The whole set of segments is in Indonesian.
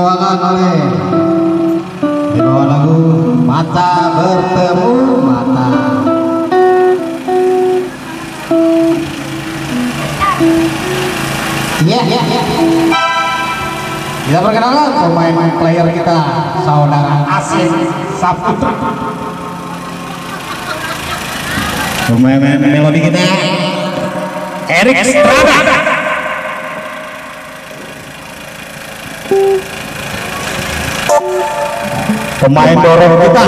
dibawakan oleh dibawa lagu mata bertemu mata ya yeah, yeah, yeah. kita perkenalkan pemain player kita saudara Asin Saputra pemain melodi kita Erik Strada Thank you pemain dorong kita.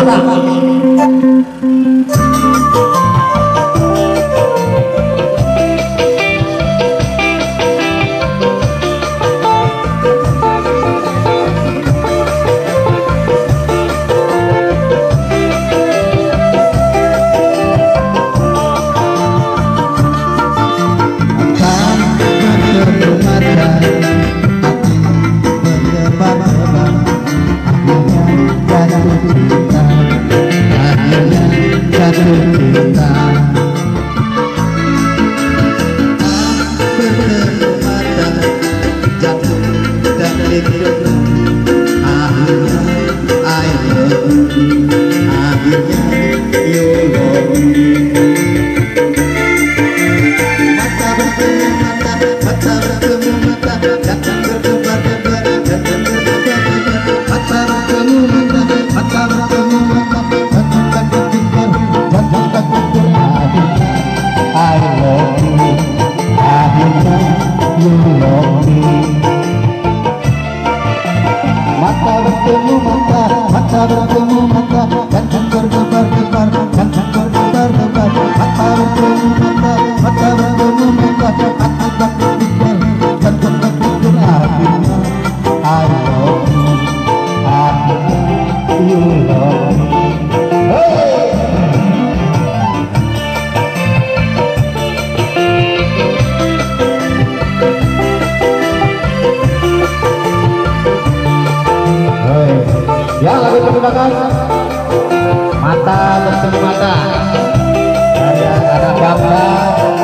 I'm Ya lagu menggunakan mata bertemu mata. Ada gambar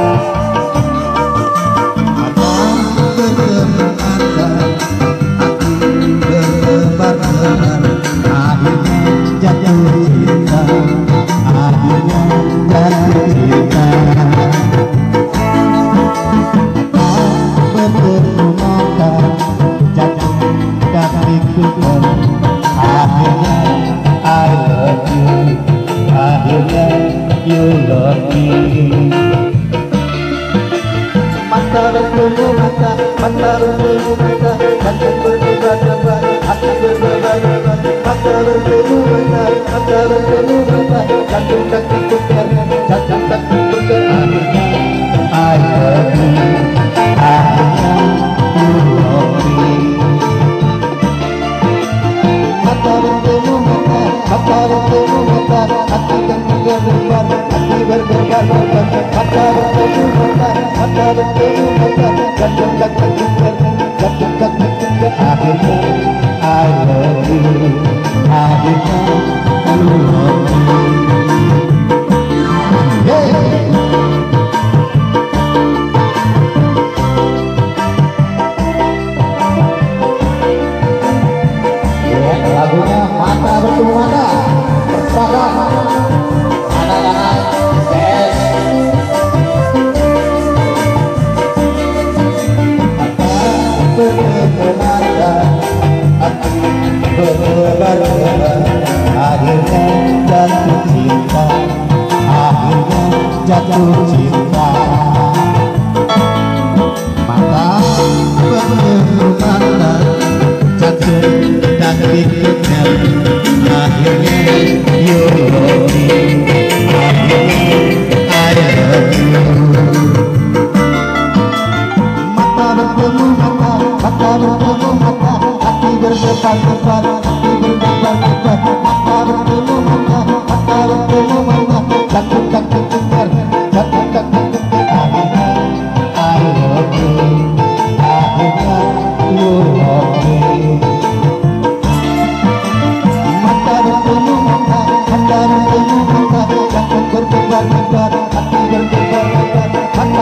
bermata mata bermata mata bermata hati bermata mata bermata mata bermata jantung tak ikutkan jantung tak ikutkan I love you I love you mata bertemu mata mata bertemu mata hati bermata hati bermata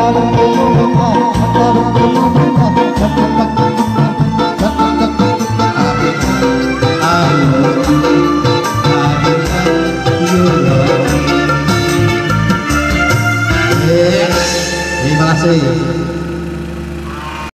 I'm